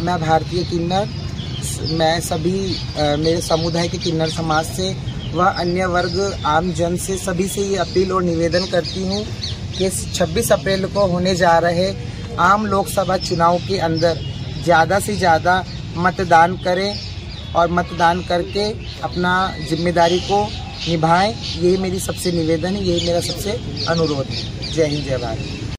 मैं भारतीय किन्नर, मैं सभी मेरे समुदाय के किन्नर समाज से व अन्य वर्ग, आम जन से सभी से ये अपील और निवेदन करती हूँ कि 26 अप्रैल को होने जा रहे आम लोकसभा चुनाव के अंदर ज़्यादा से ज़्यादा मतदान करें और मतदान करके अपना ज़िम्मेदारी को निभाएँ। यही मेरी सबसे निवेदन है, यही मेरा सबसे अनुरोध है। जय हिंद, जय भारत।